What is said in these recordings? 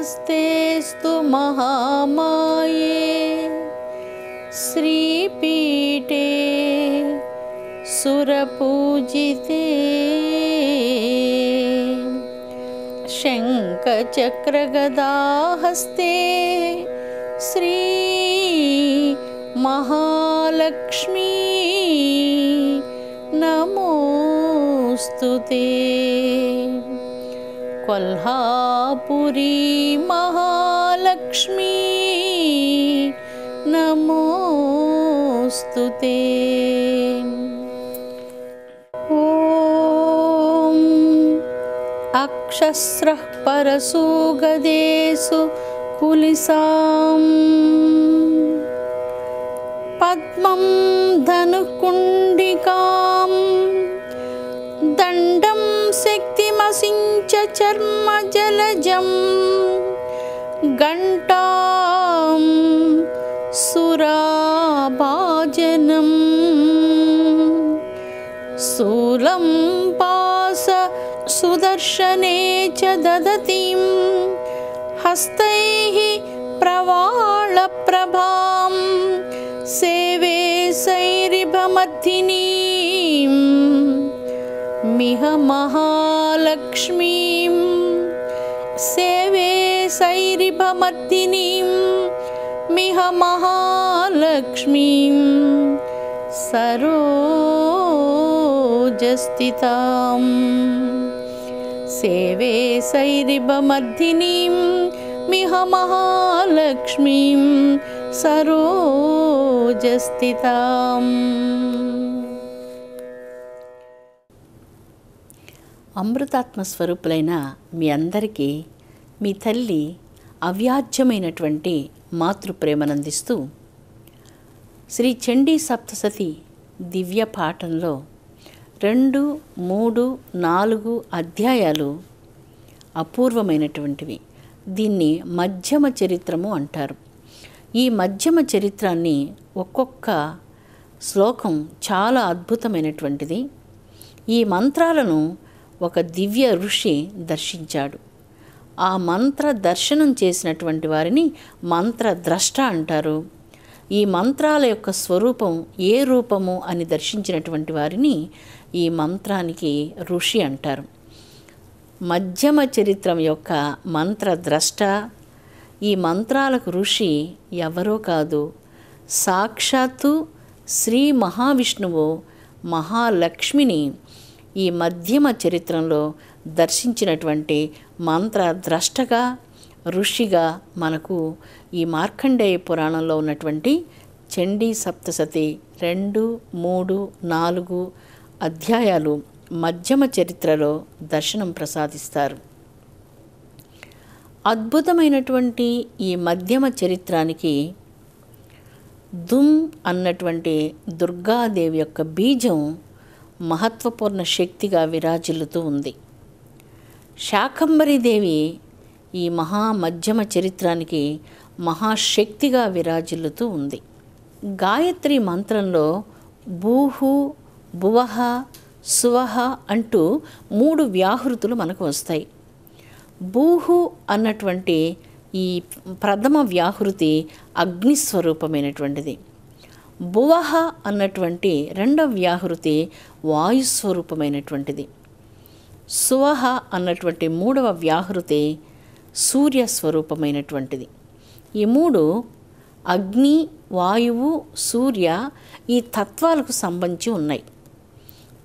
नमस्तेऽस्तु महामाये श्रीपीठे सुरपूजिते शङ्खचक्रगदाहस्ते श्री महालक्ष्मी नमोऽस्तु ते कोल्हापुरी महालक्ष्मी नमोऽस्तु ते। ॐ अक्षस्रः परसु गदेषु कुलिसाम्। पद्मं धनुकुण्डिकाम् घण्टां सुराभाजनम् शूलं पास सुदर्शने च ददतीं हस्तैः प्रवाळप्रभां सेवे सैरिभमर्दिनीं मिह महालक्ष्मीं। सेवे सैरिभमर्दिनीं। मिह महालक्ष्मीं। सरोजस्थितां सेवे सैरिभमर्दिनीं। मिह महालक्ष्मीं। सरोजस्थिताम् అమృతాత్మ స్వరూపులైన మీ అందరికీ మీ తల్లి అవ్యాజ్యమైనటువంటి మాతృప్రేమనందిస్తూ శ్రీ చండీ సప్తసతి దివ్య పాఠంలో రెండు మూడు నాలుగు అధ్యాయాలు అపూర్వమైనటువంటివి. దీన్ని మధ్యమ చరిత్రము అంటారు. ఈ మధ్యమ చరిత్రాన్ని ఒక్కొక్క శ్లోకం చాలా అద్భుతమైనటువంటిది. ఈ మంత్రాలను ఒక దివ్య ఋషి దర్శించాడు. ఆ మంత్ర దర్శనం చేసినటువంటి వారిని మంత్రద్రష్ట అంటారు. ఈ మంత్రాల యొక్క స్వరూపం ఏ రూపము అని దర్శించినటువంటి వారిని ఈ మంత్రానికి ఋషి అంటారు. మధ్యమ చరిత్రం యొక్క మంత్రద్రష్ట ఈ మంత్రాలకు ఋషి ఎవరో కాదు. సాక్షాత్తు శ్రీ మహావిష్ణువు మహాలక్ష్మిని ఈ మధ్యమ చరిత్రంలో దర్శించినటువంటి మంత్రద్రష్టగా ఋషిగా మనకు ఈ మార్కండేయ పురాణంలో ఉన్నటువంటి చండీ సప్తసతి రెండు మూడు నాలుగు అధ్యాయాలు మధ్యమ చరిత్రలో దర్శనం ప్రసాదిస్తారు. అద్భుతమైనటువంటి ఈ మధ్యమ చరిత్రానికి దుమ్ అన్నటువంటి దుర్గాదేవి యొక్క బీజం మహత్వపూర్ణ శక్తిగా విరాజిల్లుతూ ఉంది. శాకంబరీదేవి ఈ మహా మధ్యమ చరిత్రానికి మహాశక్తిగా విరాజిల్లుతూ ఉంది. గాయత్రి మంత్రంలో భూహు భువహ సువహ అంటూ మూడు వ్యాహృతులు మనకు వస్తాయి. భూహు అన్నటువంటి ఈ ప్రథమ వ్యాహృతి అగ్నిస్వరూపమైనటువంటిది. భువహ అన్నటువంటి రెండవ వ్యాహృతి వాయుస్వరూపమైనటువంటిది సువహ అన్నటువంటి మూడవ వ్యాహృతి సూర్య స్వరూపమైనటువంటిది. ఈ మూడు అగ్ని వాయువు సూర్య ఈ తత్వాలకు సంబంధించి ఉన్నాయి.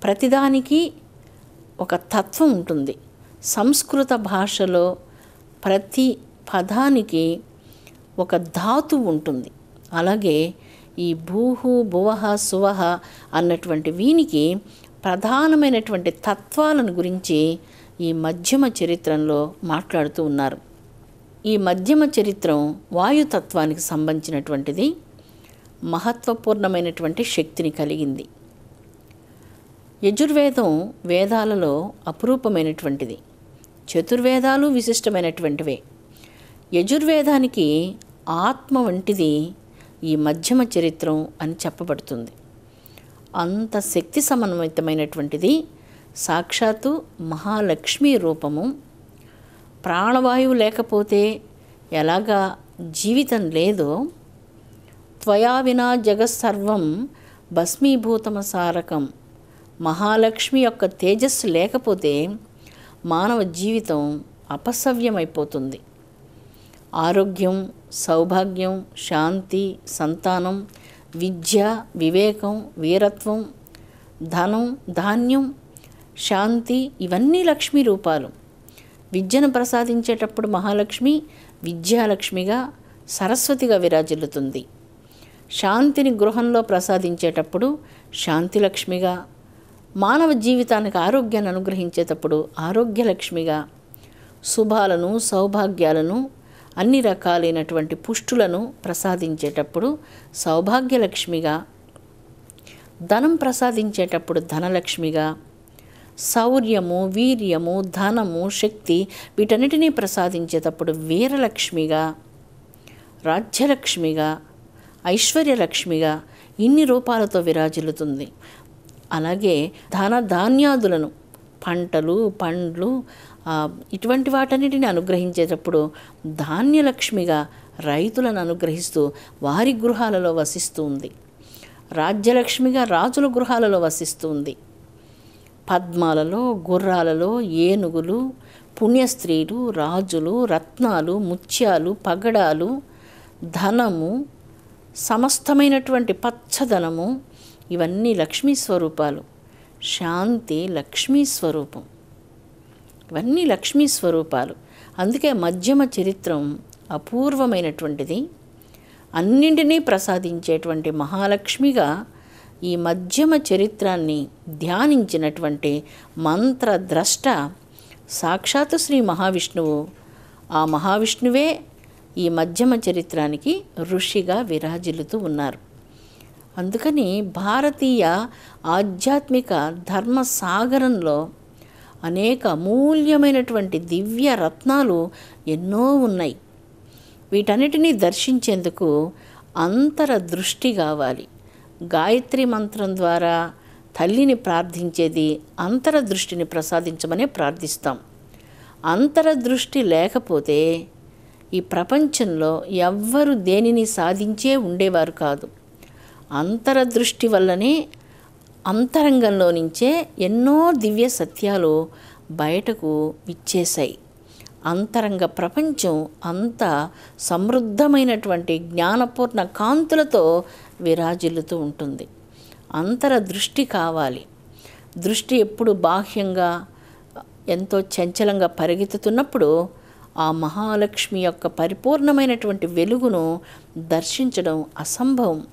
ప్రతిదానికి ఒక తత్వం ఉంటుంది. సంస్కృత భాషలో ప్రతి పదానికి ఒక ధాతు ఉంటుంది. అలాగే ఈ భూహు భువహ సువహ అన్నటువంటి వీనికి ప్రధానమైనటువంటి తత్వాలను గురించి ఈ మధ్యమ చరిత్రంలో మాట్లాడుతూ ఉన్నారు. ఈ మధ్యమ చరిత్రం వాయుతత్వానికి సంబంధించినటువంటిది మహత్వపూర్ణమైనటువంటి శక్తిని కలిగింది. యజుర్వేదం వేదాలలో అపురూపమైనటువంటిది. చతుర్వేదాలు విశిష్టమైనటువంటివే. యజుర్వేదానికి ఆత్మ వంటిది ఈ మధ్యమ చరిత్రం అని చెప్పబడుతుంది. అంత శక్తి సమన్వితమైనటువంటిది సాక్షాత్తు మహాలక్ష్మి రూపము. ప్రాణవాయువు లేకపోతే ఎలాగా జీవితం లేదో త్వయా వినా జగత్సర్వం భస్మీభూతమసారకం. మహాలక్ష్మి యొక్క తేజస్సు లేకపోతే మానవ జీవితం అపసవ్యమైపోతుంది. ఆరోగ్యం సౌభాగ్యం శాంతి సంతానం విద్య వివేకం వీరత్వం ధనం ధాన్యం శాంతి ఇవన్నీ లక్ష్మీ రూపాలు. విద్యను ప్రసాదించేటప్పుడు మహాలక్ష్మి విద్యాలక్ష్మిగా సరస్వతిగా విరాజిల్లుతుంది. శాంతిని గృహంలో ప్రసాదించేటప్పుడు శాంతిలక్ష్మిగా మానవ జీవితానికి ఆరోగ్యాన్ని అనుగ్రహించేటప్పుడు ఆరోగ్యలక్ష్మిగా శుభాలను సౌభాగ్యాలను అన్ని రకాలైనటువంటి పుష్టులను ప్రసాదించేటప్పుడు సౌభాగ్యలక్ష్మిగా ధనం ప్రసాదించేటప్పుడు ధనలక్ష్మిగా శౌర్యము వీర్యము ధనము శక్తి వీటన్నిటినీ ప్రసాదించేటప్పుడు వీరలక్ష్మిగా రాజ్యలక్ష్మిగా ఐశ్వర్యలక్ష్మిగా ఇన్ని రూపాలతో విరాజిల్లుతుంది. అలాగే ధన ధాన్యాదులను పంటలు పండ్లు ఇటువంటి వాటన్నిటిని అనుగ్రహించేటప్పుడు ధాన్యలక్ష్మిగా రైతులను అనుగ్రహిస్తూ వారి గృహాలలో వసిస్తూ ఉంది. రాజ్యలక్ష్మిగా రాజుల గృహాలలో వసిస్తూ ఉంది. పద్మాలలో గుర్రాలలో ఏనుగులు పుణ్యస్త్రీలు రాజులు రత్నాలు ముత్యాలు పగడాలు ధనము సమస్తమైనటువంటి పచ్చదనము ఇవన్నీ లక్ష్మీ స్వరూపాలు. శాంతి లక్ష్మీ స్వరూపం. ఇవన్నీ లక్ష్మీ స్వరూపాలు. అందుకే మధ్యమ చరిత్రం అపూర్వమైనటువంటిది. అన్నింటినీ ప్రసాదించేటువంటి మహాలక్ష్మిగా ఈ మధ్యమ చరిత్రాన్ని ధ్యానించినటువంటి మంత్రద్రష్ట సాక్షాత్ శ్రీ మహావిష్ణువు. ఆ మహావిష్ణువే ఈ మధ్యమ చరిత్రానికి ఋషిగా విరాజిల్లుతూ ఉన్నారు. అందుకని భారతీయ ఆధ్యాత్మిక ధర్మ సాగరంలో అనేక అమూల్యమైనటువంటి దివ్య రత్నాలు ఎన్నో ఉన్నాయి. వీటన్నిటినీ దర్శించేందుకు అంతర దృష్టి కావాలి. గాయత్రి మంత్రం ద్వారా తల్లిని ప్రార్థించేది అంతర దృష్టిని ప్రసాదించమనే ప్రార్థిస్తాం. అంతర దృష్టి లేకపోతే ఈ ప్రపంచంలో ఎవ్వరు దేనిని సాధించే ఉండేవారు కాదు. అంతర దృష్టి వల్లనే అంతరంగంలో నుంచే ఎన్నో దివ్య సత్యాలు బయటకు ఇచ్చేశాయి అంతరంగ ప్రపంచం అంత సమృద్ధమైనటువంటి జ్ఞానపూర్ణ కాంతులతో విరాజిల్లుతూ ఉంటుంది. అంతర దృష్టి కావాలి. దృష్టి ఎప్పుడు బాహ్యంగా ఎంతో చంచలంగా పరిగెత్తుతున్నప్పుడు ఆ మహాలక్ష్మి యొక్క పరిపూర్ణమైనటువంటి వెలుగును దర్శించడం అసంభవం.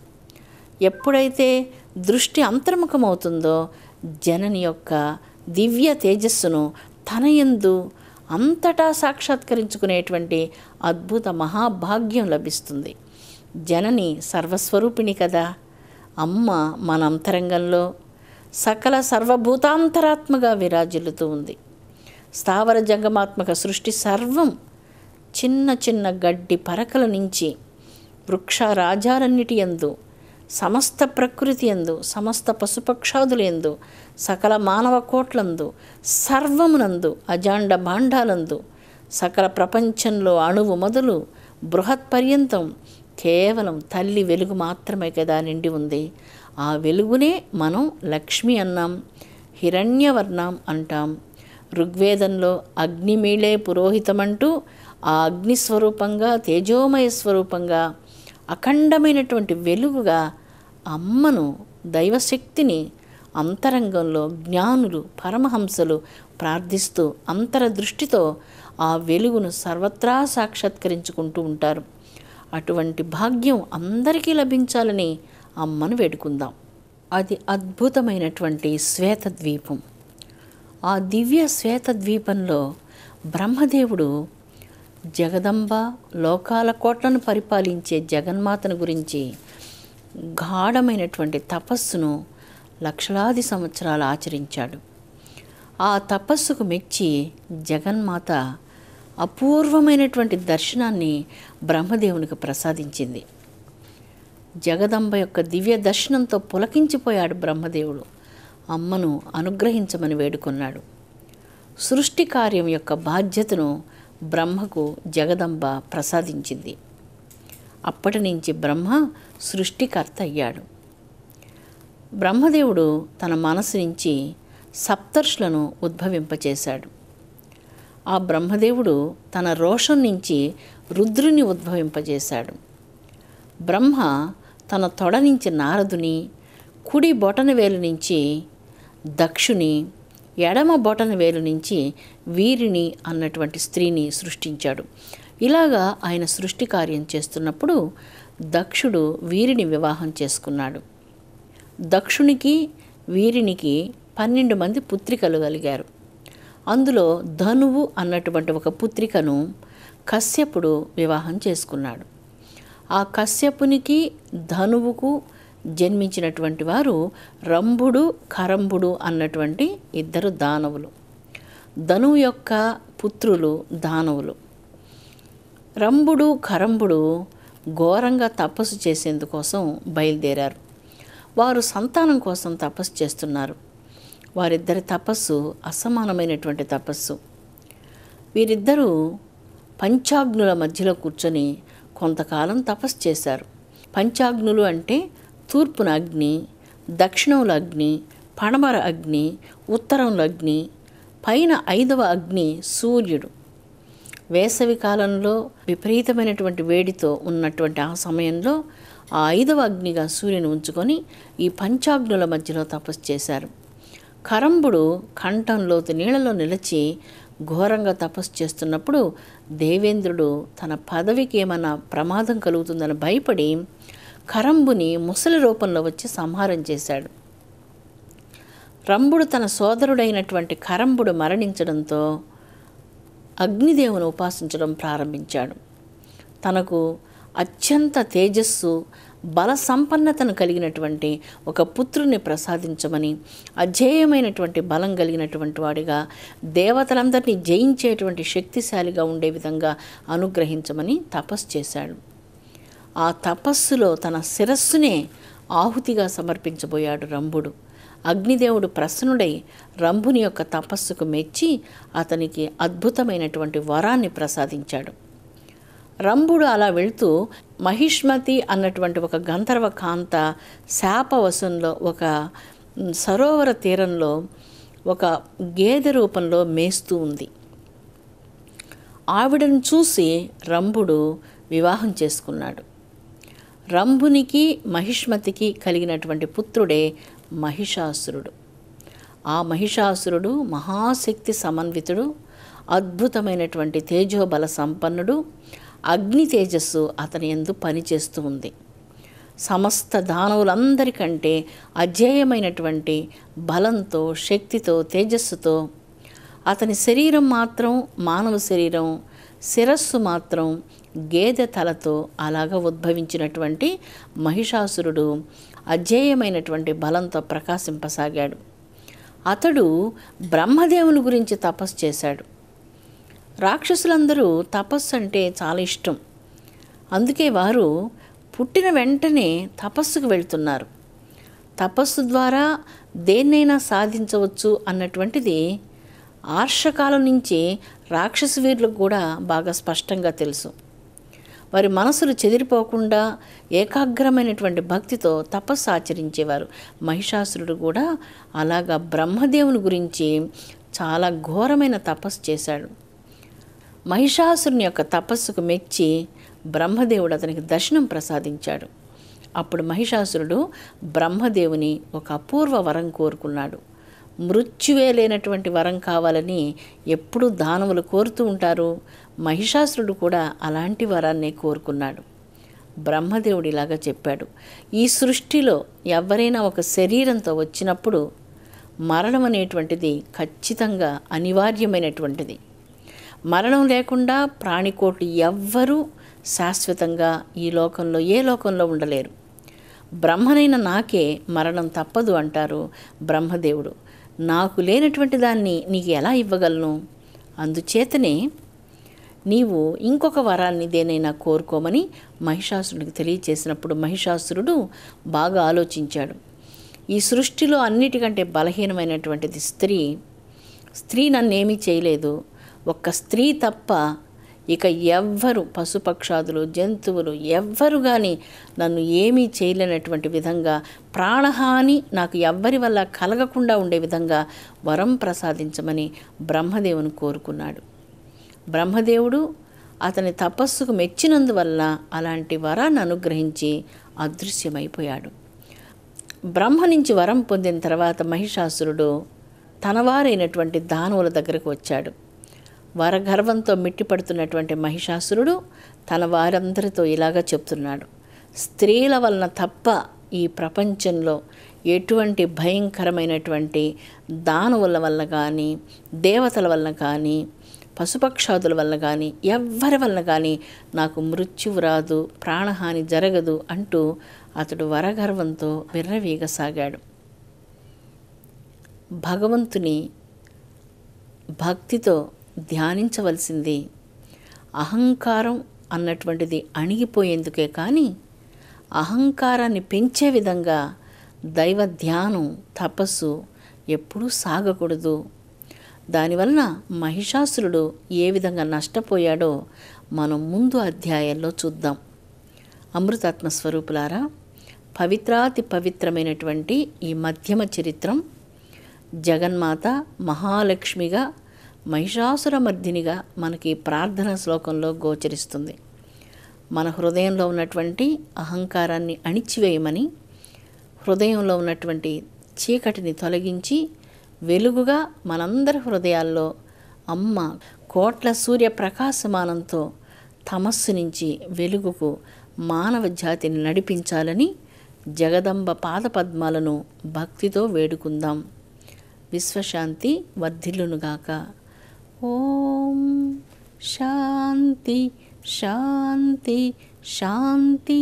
ఎప్పుడైతే దృష్టి అంతర్ముఖమవుతుందో జనని యొక్క దివ్య తేజస్సును తనయందు అంతటా సాక్షాత్కరించుకునేటువంటి అద్భుత మహాభాగ్యం లభిస్తుంది. జనని సర్వస్వరూపిణి కదా. అమ్మ మన అంతరంగంలో సకల సర్వభూతాంతరాత్మగా విరాజిల్లుతూ ఉంది. స్థావర జంగమాత్మక సృష్టి సర్వం చిన్న చిన్న గడ్డి పరకల నుంచి వృక్ష రాజాలన్నిటి యందు సమస్త ప్రకృతి ఎందు సమస్త పశుపక్షాదులందు సకల మానవ కోట్లందు సర్వమునందు అజాండ భాండాలందు సకల ప్రపంచంలో అణువు మొదలు బృహత్ పర్యంతం కేవలం తల్లి వెలుగు మాత్రమే కదా నిండి ఉంది. ఆ వెలుగునే మనం లక్ష్మి అన్నాం హిరణ్యవర్ణం అంటాం. ఋగ్వేదంలో అగ్నిమీళే పురోహితమంటూ ఆ అగ్ని స్వరూపంగా తేజోమయ స్వరూపంగా అఖండమైనటువంటి వెలుగుగా అమ్మను దైవశక్తిని అంతరంగంలో జ్ఞానులు పరమహంసలు ప్రార్థిస్తూ అంతర దృష్టితో ఆ వెలుగును సర్వత్రా సాక్షాత్కరించుకుంటూ ఉంటారు. అటువంటి భాగ్యం అందరికీ లభించాలని అమ్మను వేడుకుందాం. అది అద్భుతమైనటువంటి శ్వేతద్వీపం. ఆ దివ్య శ్వేతద్వీపంలో బ్రహ్మదేవుడు జగదంబ లోకాల కోట్లను పరిపాలించే జగన్మాతను గురించి గాఢమైనటువంటి తపస్సును లక్షలాది సంవత్సరాలు ఆచరించాడు. ఆ తపస్సుకు మెచ్చి జగన్మాత అపూర్వమైనటువంటి దర్శనాన్ని బ్రహ్మదేవునికి ప్రసాదించింది. జగదంబ యొక్క దివ్య దర్శనంతో పులకించిపోయాడు బ్రహ్మదేవుడు. అమ్మను అనుగ్రహించమని వేడుకున్నాడు. సృష్టి కార్యం యొక్క బాధ్యతను బ్రహ్మకు జగదంబ ప్రసాదించింది. అప్పటి నుంచి బ్రహ్మ సృష్టికర్త అయ్యాడు బ్రహ్మదేవుడు తన మనసు నుంచి సప్తర్షులను ఉద్భవింపచేశాడు. ఆ బ్రహ్మదేవుడు తన రోషం నుంచి రుద్రుని ఉద్భవింపజేశాడు. బ్రహ్మ తన తొడ నుంచి నారదుని కుడి బొటన వేలు నుంచి దక్షుని ఎడమ బొటన వేలు నుంచి వీరిని అన్నటువంటి స్త్రీని సృష్టించాడు. ఇలాగా ఆయన సృష్టి కార్యం చేస్తున్నప్పుడు దక్షుడు వీరిని వివాహం చేసుకున్నాడు. దక్షునికి వీరినికి పన్నెండు మంది పుత్రికలు కలిగారు. అందులో ధనువు అన్నటువంటి ఒక పుత్రికను కశ్యపుడు వివాహం చేసుకున్నాడు. ఆ కశ్యపునికి ధనువుకు జన్మించినటువంటి వారు రంభుడు కరంభుడు అన్నటువంటి ఇద్దరు దానవులు. ధనువు యొక్క పుత్రులు దానవులు. రంభుడు కరంభుడు ఘోరంగా తపస్సు చేసేందుకోసం బయలుదేరారు. వారు సంతానం కోసం తపస్సు చేస్తున్నారు. వారిద్దరి తపస్సు అసమానమైనటువంటి తపస్సు. వీరిద్దరూ పంచాగ్నుల మధ్యలో కూర్చొని కొంతకాలం తపస్సు చేశారు. పంచాగ్నులు అంటే తూర్పున అగ్ని దక్షిణంలో అగ్ని పడమర అగ్ని ఉత్తరంలో అగ్ని పైన ఐదవ అగ్ని సూర్యుడు. వేసవి కాలంలో విపరీతమైనటువంటి వేడితో ఉన్నటువంటి ఆ సమయంలో ఆ ఐదవ అగ్నిగా సూర్యుని ఉంచుకొని ఈ పంచాగ్నుల మధ్యలో తపస్సు చేశారు. కరంబుడు కంఠంలోతు నీళ్ళలో నిలిచి ఘోరంగా తపస్సు చేస్తున్నప్పుడు దేవేంద్రుడు తన పదవికి ఏమైనా ప్రమాదం కలుగుతుందని భయపడి కరంబుని ముసలి రూపంలో వచ్చి సంహారం చేశాడు. రంభుడు తన సోదరుడైనటువంటి కరంబుడు మరణించడంతో అగ్నిదేవుని ఉపాసించడం ప్రారంభించాడు. తనకు అత్యంత తేజస్సు బల సంపన్నతను కలిగినటువంటి ఒక పుత్రుని ప్రసాదించమని అజేయమైనటువంటి బలం కలిగినటువంటి వాడిగా దేవతలందరినీ జయించేటువంటి శక్తిశాలిగా ఉండే విధంగా అనుగ్రహించమని తపస్సు చేశాడు. ఆ తపస్సులో తన శిరస్సునే ఆహుతిగా సమర్పించబోయాడు రంభుడు. అగ్నిదేవుడు ప్రసన్నుడై రంభుని యొక్క తపస్సుకు మెచ్చి అతనికి అద్భుతమైనటువంటి వరాన్ని ప్రసాదించాడు. రంభుడు అలా వెళుతూ మహిష్మతి అన్నటువంటి ఒక గంధర్వ కాంత శాపవశంలో ఒక సరోవర తీరంలో ఒక గేదె రూపంలో మేస్తూ ఉంది. ఆవిడను చూసి రంభుడు వివాహం చేసుకున్నాడు. రంభునికి మహిష్మతికి కలిగినటువంటి పుత్రుడే మహిషాసురుడు. ఆ మహిషాసురుడు మహాశక్తి సమన్వితుడు అద్భుతమైనటువంటి తేజోబల సంపన్నుడు అగ్ని తేజస్సు అతని ఎందు పనిచేస్తూ ఉంది. సమస్త దానవులందరికంటే అజేయమైనటువంటి బలంతో శక్తితో తేజస్సుతో అతని శరీరం మాత్రం మానవ శరీరం శిరస్సు మాత్రం గేదె తలతో అలాగ ఉద్భవించినటువంటి మహిషాసురుడు అధ్యేయమైనటువంటి బలంతో ప్రకాశింపసాగాడు. అతడు బ్రహ్మదేవుని గురించి తపస్సు చేశాడు. రాక్షసులందరూ తపస్సు అంటే చాలా ఇష్టం. అందుకే వారు పుట్టిన వెంటనే తపస్సుకు వెళ్తున్నారు. తపస్సు ద్వారా దేన్నైనా సాధించవచ్చు అన్నటువంటిది ఆర్షకాలం నుంచి రాక్షస వీరులకు కూడా బాగా స్పష్టంగా తెలుసు. వారి మనసులు చెదిరిపోకుండా ఏకాగ్రమైనటువంటి భక్తితో తపస్సు ఆచరించేవారు. మహిషాసురుడు కూడా అలాగా బ్రహ్మదేవుని గురించి చాలా ఘోరమైన తపస్సు చేశాడు. మహిషాసురుని యొక్క తపస్సుకు మెచ్చి బ్రహ్మదేవుడు అతనికి దర్శనం ప్రసాదించాడు. అప్పుడు మహిషాసురుడు బ్రహ్మదేవుని ఒక అపూర్వ వరం కోరుకున్నాడు. మృత్యువే లేనటువంటి వరం కావాలని ఎప్పుడూ దానవులు కోరుతూ ఉంటారు? మహిషాసురుడు కూడా అలాంటి వరాన్నే కోరుకున్నాడు. బ్రహ్మదేవుడు ఇలాగా చెప్పాడు. ఈ సృష్టిలో ఎవరైనా ఒక శరీరంతో వచ్చినప్పుడు మరణం అనేటువంటిది ఖచ్చితంగా అనివార్యమైనటువంటిది. మరణం లేకుండా ప్రాణికోట్లు ఎవ్వరూ శాశ్వతంగా ఈ లోకంలో ఏ లోకంలో ఉండలేరు. బ్రహ్మనైన నాకే మరణం తప్పదు అంటారు బ్రహ్మదేవుడు. నాకు లేనటువంటి దాన్ని నీకు ఎలా ఇవ్వగలను? అందుచేతనే నీవు ఇంకొక వరాన్ని దేనైనా కోరుకోమని మహిషాసురుడికి తెలియచేసినప్పుడు మహిషాసురుడు బాగా ఆలోచించాడు. ఈ సృష్టిలో అన్నిటికంటే బలహీనమైనటువంటిది స్త్రీ. స్త్రీ నన్నేమీ చేయలేదు. ఒక్క స్త్రీ తప్ప ఇక ఎవ్వరు పశుపక్షాదులు జంతువులు ఎవ్వరు కానీ నన్ను ఏమీ చేయలేనటువంటి విధంగా ప్రాణహాని నాకు ఎవ్వరి వల్ల కలగకుండా ఉండే విధంగా వరం ప్రసాదించమని బ్రహ్మదేవుని కోరుకున్నాడు. బ్రహ్మదేవుడు అతని తపస్సుకు మెచ్చినందువల్ల అలాంటి వరాన్ని అనుగ్రహించి అదృశ్యమైపోయాడు. బ్రహ్మ నుంచి వరం పొందిన తర్వాత మహిషాసురుడు తనవారైనటువంటి దానవుల దగ్గరకు వచ్చాడు. వరగర్వంతో మిట్టిపడుతున్నటువంటి మహిషాసురుడు తన వారందరితో ఇలాగా చెప్తున్నాడు. స్త్రీల వలన తప్ప ఈ ప్రపంచంలో ఎటువంటి భయంకరమైనటువంటి దానవుల వల్ల కానీ దేవతల వల్ల కానీ పశుపక్షాదుల వల్ల కానీ ఎవ్వరి వల్ల కానీ నాకు మృత్యువు రాదు ప్రాణహాని జరగదు అంటూ అతడు వరగర్వంతో విర్రవీగసాగాడు. భగవంతుని భక్తితో ధ్యానించవలసింది అహంకారం అన్నటువంటిది అణిగిపోయేందుకే కానీ అహంకారాన్ని పెంచే విధంగా దైవ ధ్యానం తపస్సు ఎప్పుడూ సాగకూడదు. దానివలన మహిషాసురుడు ఏ విధంగా నష్టపోయాడో మనం ముందు అధ్యాయంలో చూద్దాం. అమృతాత్మ స్వరూపులారా పవిత్రాతి పవిత్రమైనటువంటి ఈ మధ్యమ చరిత్రం జగన్మాత మహాలక్ష్మిగా మహిషాసురమర్దినిగా మనకి ప్రార్థన శ్లోకంలో గోచరిస్తుంది. మన హృదయంలో ఉన్నటువంటి అహంకారాన్ని అణిచివేయమని హృదయంలో ఉన్నటువంటి చీకటిని తొలగించి వెలుగుగా మనందరి హృదయాల్లో అమ్మ కోట్ల సూర్య ప్రకాశమానంతో తమస్సు నుంచి వెలుగుకు మానవ జాతిని నడిపించాలని జగదంబ పాదపద్మాలను భక్తితో వేడుకుందాం. విశ్వశాంతి వర్ధిల్లునుగాక ఓం శాంతి శాంతి శాంతి.